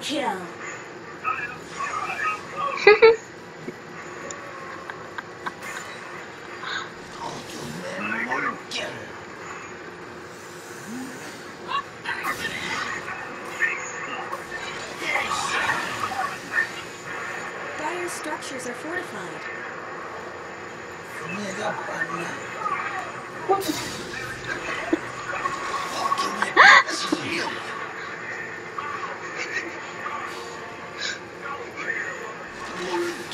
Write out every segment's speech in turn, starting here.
kill. Dire's structures are fortified.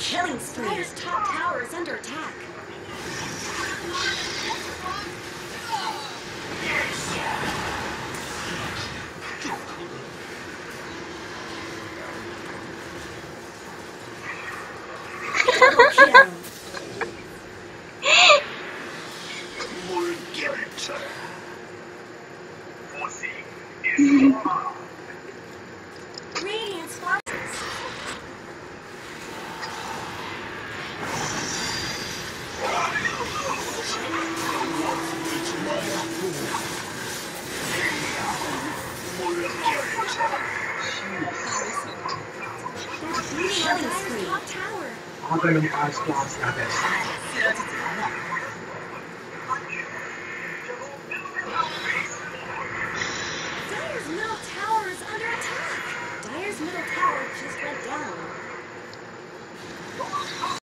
Killing spree. Dire's top tower is under attack. Double kill. Radiant Killing Dire's middle tower is under attack. Dire's middle tower just went down.